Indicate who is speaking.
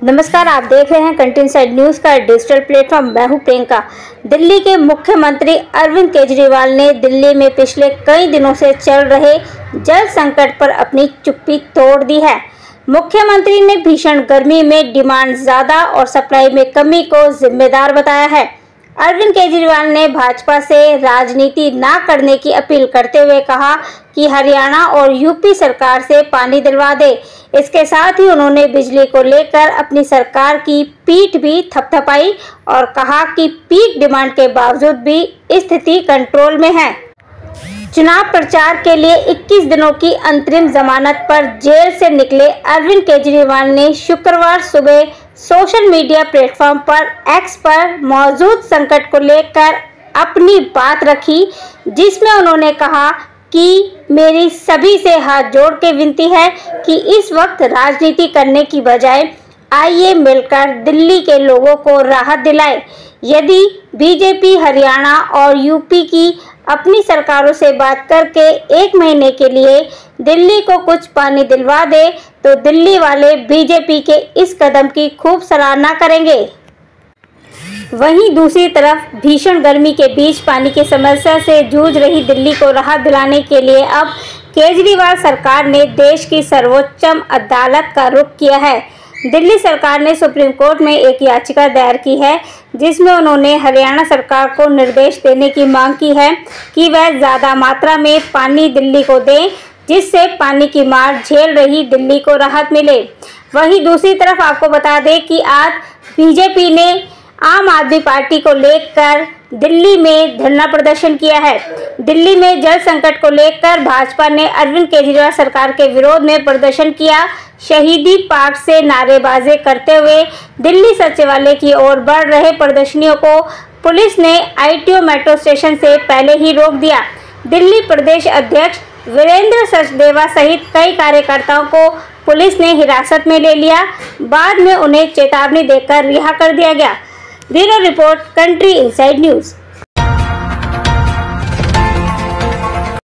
Speaker 1: नमस्कार, आप देख रहे हैं कंटेन साइड न्यूज़ का डिजिटल प्लेटफॉर्म मैं प्रियंका। दिल्ली के मुख्यमंत्री अरविंद केजरीवाल ने दिल्ली में पिछले कई दिनों से चल रहे जल संकट पर अपनी चुप्पी तोड़ दी है। मुख्यमंत्री ने भीषण गर्मी में डिमांड ज़्यादा और सप्लाई में कमी को जिम्मेदार बताया है। अरविंद केजरीवाल ने भाजपा से राजनीति न करने की अपील करते हुए कहा कि हरियाणा और यूपी सरकार से पानी दिलवा दे। इसके साथ ही उन्होंने बिजली को लेकर अपनी सरकार की पीठ भी थपथपाई और कहा कि पीक डिमांड के बावजूद भी स्थिति कंट्रोल में है। चुनाव प्रचार के लिए 21 दिनों की अंतरिम जमानत पर जेल से निकले अरविंद केजरीवाल ने शुक्रवार सुबह सोशल मीडिया प्लेटफॉर्म पर एक्स पर मौजूद संकट को लेकर अपनी बात रखी, जिसमें उन्होंने कहा कि मेरी सभी से हाथ जोड़ के विनती है कि इस वक्त राजनीति करने की बजाय आइए मिलकर दिल्ली के लोगों को राहत दिलाए। यदि बीजेपी, हरियाणा और यूपी की अपनी सरकारों से बात करके एक महीने के लिए दिल्ली को कुछ पानी दिलवा दे तो दिल्ली वाले बीजेपी के इस कदम की खूब सराहना करेंगे। वहीं दूसरी तरफ़ भीषण गर्मी के बीच पानी की समस्या से जूझ रही दिल्ली को राहत दिलाने के लिए अब केजरीवाल सरकार ने देश की सर्वोच्चम अदालत का रुख किया है। दिल्ली सरकार ने सुप्रीम कोर्ट में एक याचिका दायर की है जिसमें उन्होंने हरियाणा सरकार को निर्देश देने की मांग की है कि वह ज़्यादा मात्रा में पानी दिल्ली को दें, जिससे पानी की मार झेल रही दिल्ली को राहत मिले। वहीं दूसरी तरफ़ आपको बता दें कि आज बीजेपी ने आम आदमी पार्टी को लेकर दिल्ली में धरना प्रदर्शन किया है। दिल्ली में जल संकट को लेकर भाजपा ने अरविंद केजरीवाल सरकार के विरोध में प्रदर्शन किया। शहीदी पार्क से नारेबाजी करते हुए दिल्ली सचिवालय की ओर बढ़ रहे प्रदर्शनियों को पुलिस ने आईटीओ मेट्रो स्टेशन से पहले ही रोक दिया। दिल्ली प्रदेश अध्यक्ष वीरेंद्र सचदेवा सहित कई कार्यकर्ताओं को पुलिस ने हिरासत में ले लिया। बाद में उन्हें चेतावनी देकर रिहा कर दिया गया। Bureau report country inside news.